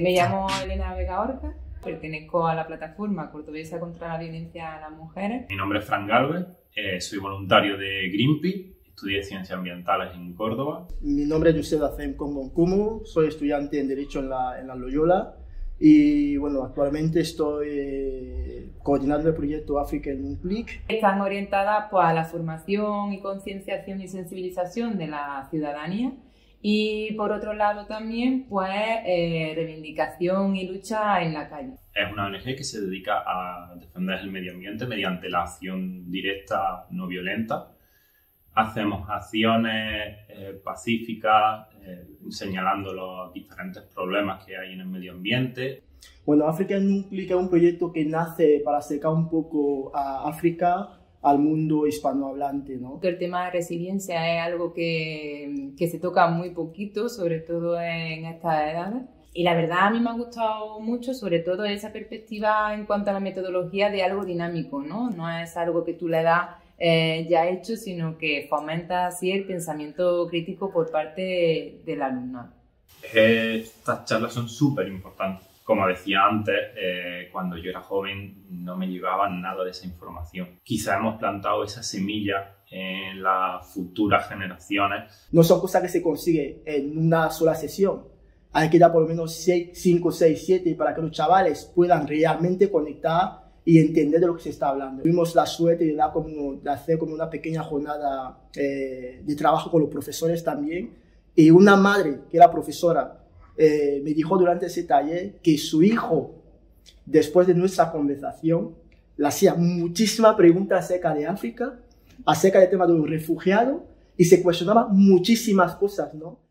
Me llamo Elena Vega Orca, pertenezco a la plataforma cordobesa contra la violencia a las mujeres. Mi nombre es Fran Galvez, eh, soy voluntario de Greenpeace, estudié ciencias ambientales en Córdoba. Mi nombre es José Dacem Congoncumu, soy estudiante en Derecho en la, en la Loyola y bueno, actualmente estoy eh, coordinando el proyecto África en un clic. Están orientadas pues, a la formación y concienciación y sensibilización de la ciudadanía y por otro lado también pues eh, reivindicación y lucha en la calle. Es una ONG que se dedica a defender el medio ambiente mediante la acción directa no violenta. Hacemos acciones eh, pacíficas eh, señalando los diferentes problemas que hay en el medio ambiente. Bueno, África clic es un proyecto que nace para acercar un poco a África al mundo hispanohablante. ¿no? El tema de resiliencia es algo que, que se toca muy poquito, sobre todo en estas edades. Y la verdad a mí me ha gustado mucho, sobre todo esa perspectiva en cuanto a la metodología de algo dinámico, ¿no? No es algo que tú le das eh, ya hecho, sino que fomenta así el pensamiento crítico por parte del alumno. Estas charlas son súper importantes como decía antes, eh, cuando yo era joven no me llegaba nada de esa información. Quizá hemos plantado esa semilla en las futuras generaciones. No son cosas que se consigue en una sola sesión. Hay que dar por lo menos 5, 6, 7 para que los chavales puedan realmente conectar y entender de lo que se está hablando. Tuvimos la suerte de, dar como, de hacer como una pequeña jornada eh, de trabajo con los profesores también. Y una madre que era profesora eh, me dijo durante ese taller que su hijo, después de nuestra conversación, le hacía muchísimas preguntas acerca de África, acerca del tema de los refugiados y se cuestionaba muchísimas cosas, ¿no?